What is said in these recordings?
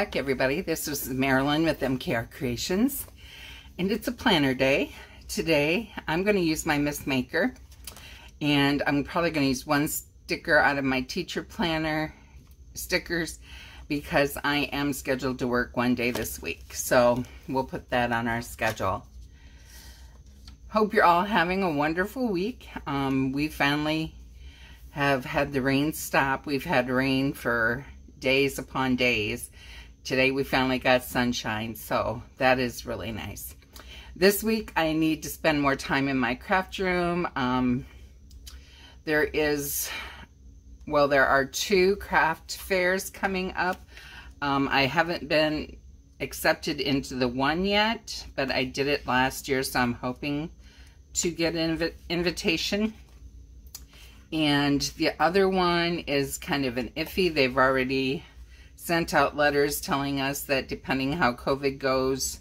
Back everybody. This is Marilyn with MKR Creations and it's a planner day. Today I'm going to use my Mist Maker and I'm probably going to use one sticker out of my teacher planner stickers because I am scheduled to work one day this week. So we'll put that on our schedule. Hope you're all having a wonderful week. Um, we finally have had the rain stop. We've had rain for days upon days. Today we finally got sunshine, so that is really nice. This week I need to spend more time in my craft room. Um, there is, well, there are two craft fairs coming up. Um, I haven't been accepted into the one yet, but I did it last year, so I'm hoping to get an inv invitation. And the other one is kind of an iffy. They've already sent out letters telling us that depending how COVID goes,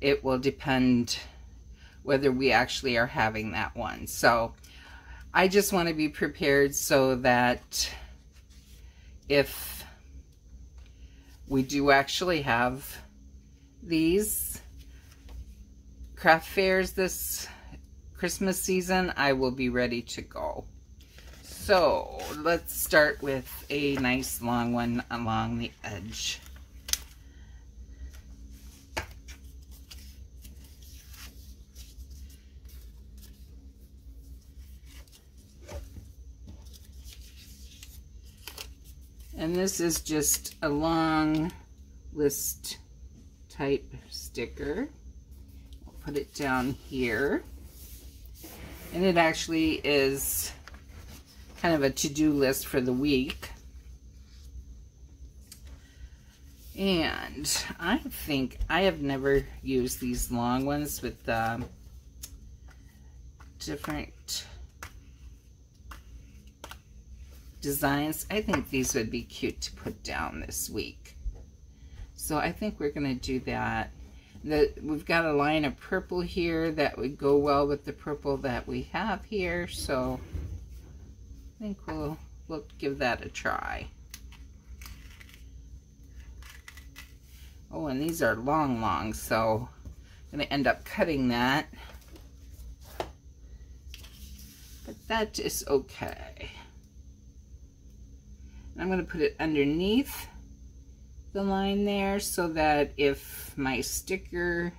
it will depend whether we actually are having that one. So I just want to be prepared so that if we do actually have these craft fairs this Christmas season, I will be ready to go. So let's start with a nice long one along the edge. And this is just a long list type sticker. I'll put it down here. And it actually is kind of a to-do list for the week. And I think I have never used these long ones with um, different designs. I think these would be cute to put down this week. So I think we're going to do that. The, we've got a line of purple here that would go well with the purple that we have here. So think we'll, we'll give that a try. Oh, and these are long, long, so I'm going to end up cutting that. But that is okay. And I'm going to put it underneath the line there so that if my sticker,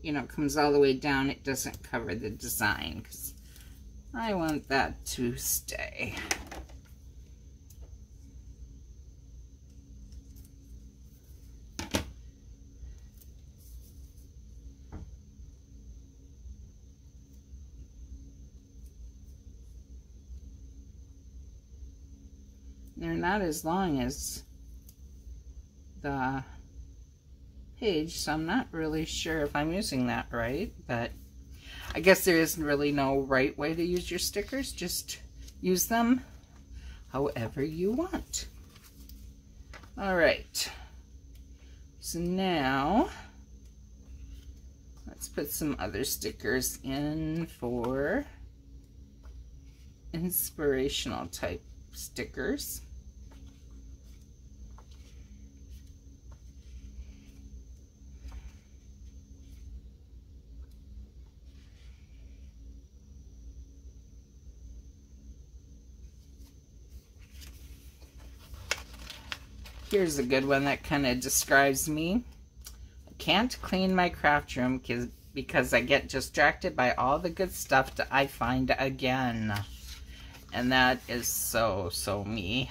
you know, comes all the way down, it doesn't cover the design I want that to stay. They're not as long as the page, so I'm not really sure if I'm using that right, but I guess there isn't really no right way to use your stickers. Just use them however you want. All right. So now, let's put some other stickers in for inspirational type stickers. Here's a good one that kind of describes me. I can't clean my craft room because I get distracted by all the good stuff that I find again. And that is so, so me.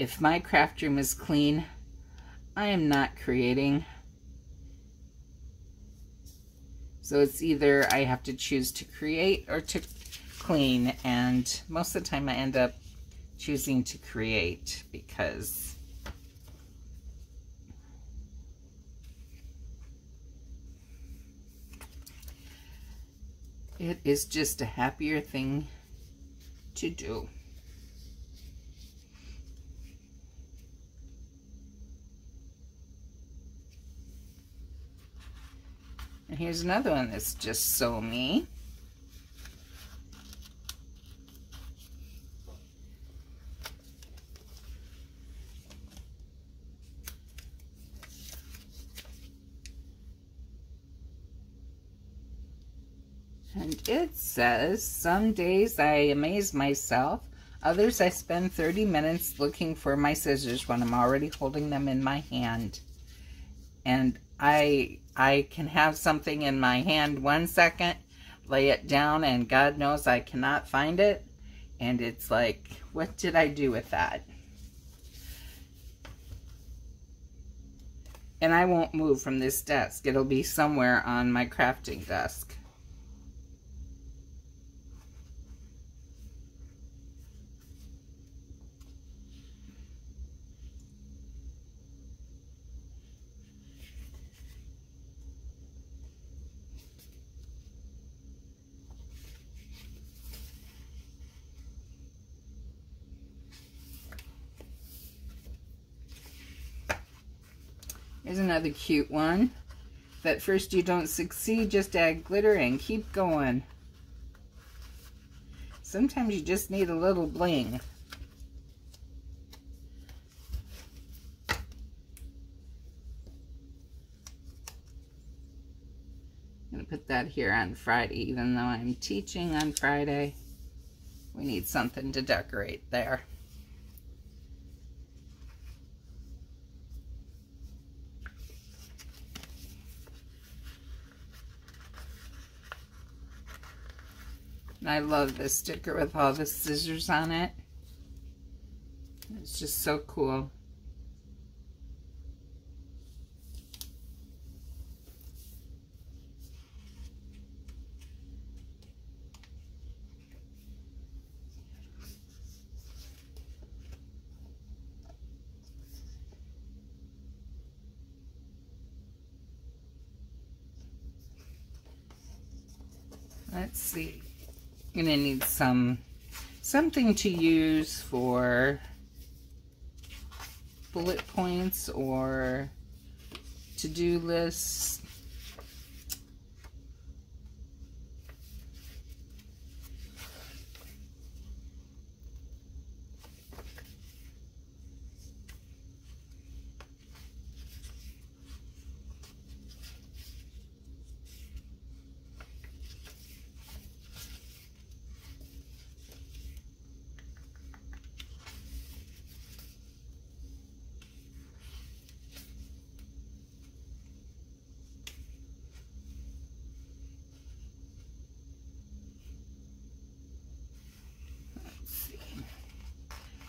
If my craft room is clean, I am not creating. So it's either I have to choose to create or to clean. And most of the time I end up choosing to create because it is just a happier thing to do. And here's another one that's just so me. And it says, some days I amaze myself. Others I spend 30 minutes looking for my scissors when I'm already holding them in my hand. And I, I can have something in my hand one second, lay it down, and God knows I cannot find it. And it's like, what did I do with that? And I won't move from this desk. It'll be somewhere on my crafting desk. Here's another cute one. If at first you don't succeed, just add glitter and keep going. Sometimes you just need a little bling. I'm going to put that here on Friday, even though I'm teaching on Friday. We need something to decorate there. I love this sticker with all the scissors on it. It's just so cool. Let's see. I'm to need some something to use for bullet points or to-do lists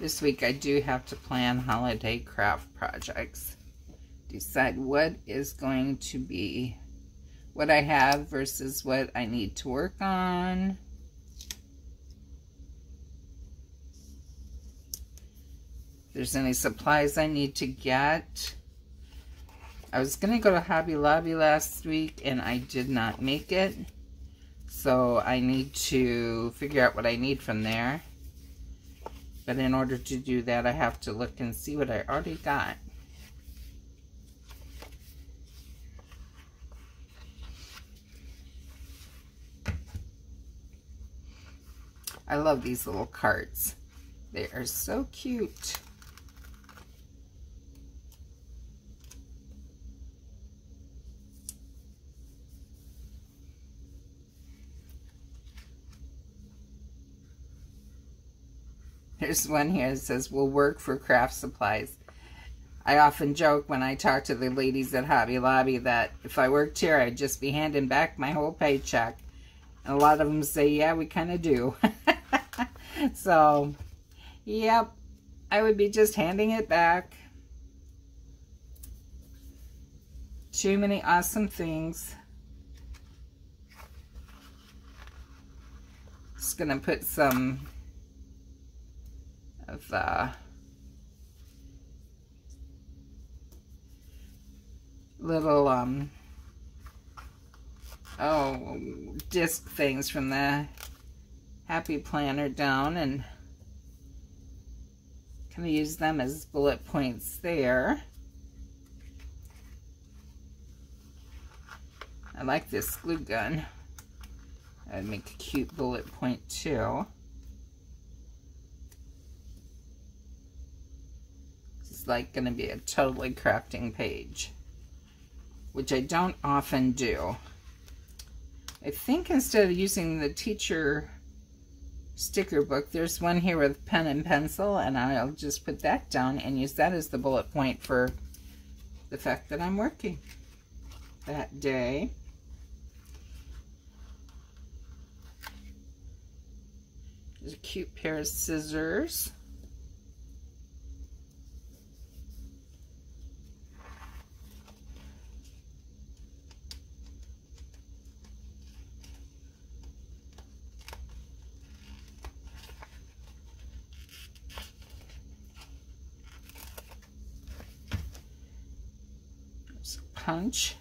This week I do have to plan holiday craft projects. Decide what is going to be what I have versus what I need to work on. If there's any supplies I need to get. I was going to go to Hobby Lobby last week and I did not make it. So I need to figure out what I need from there. But in order to do that, I have to look and see what I already got. I love these little cards. They are so cute. There's one here that says, will work for craft supplies. I often joke when I talk to the ladies at Hobby Lobby that if I worked here, I'd just be handing back my whole paycheck. And a lot of them say, yeah, we kind of do. so, yep, I would be just handing it back. Too many awesome things. Just going to put some of uh, little um oh disc things from the happy planner down and kind of use them as bullet points there. I like this glue gun. I'd make a cute bullet point too like going to be a totally crafting page, which I don't often do. I think instead of using the teacher sticker book, there's one here with pen and pencil, and I'll just put that down and use that as the bullet point for the fact that I'm working that day. There's a cute pair of scissors. Punch.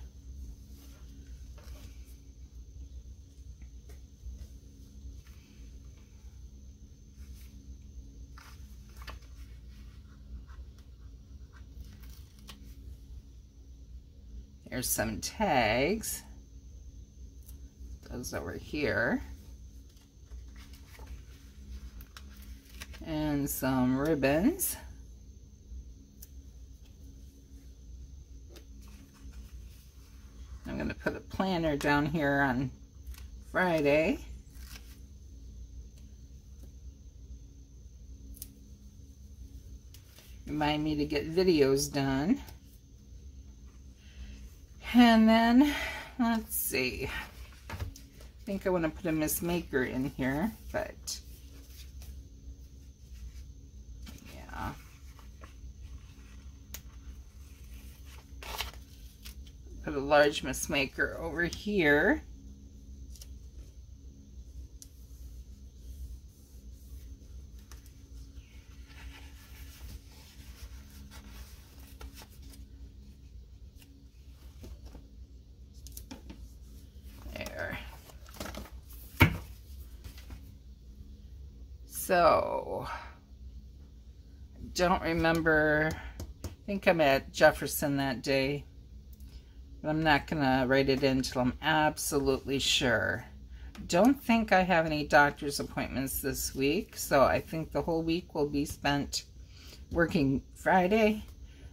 Here's some tags. Those over here. And some ribbons. I'm going to put a planner down here on Friday. Remind me to get videos done. And then, let's see. I think I want to put a Miss Maker in here, but Put a large Miss Maker over here. So, I don't remember, I think I'm at Jefferson that day, but I'm not going to write it in until I'm absolutely sure. Don't think I have any doctor's appointments this week, so I think the whole week will be spent working Friday.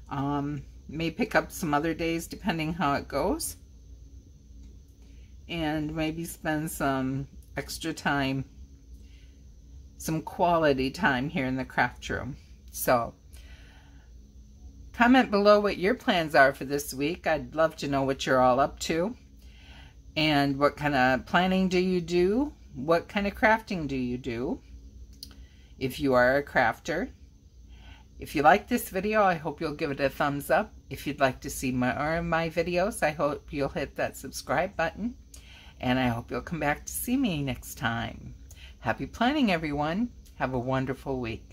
Um, may pick up some other days depending how it goes. And maybe spend some extra time some quality time here in the craft room. So comment below what your plans are for this week. I'd love to know what you're all up to. And what kind of planning do you do? What kind of crafting do you do? If you are a crafter. If you like this video, I hope you'll give it a thumbs up. If you'd like to see more of my videos, I hope you'll hit that subscribe button. And I hope you'll come back to see me next time. Happy planning, everyone. Have a wonderful week.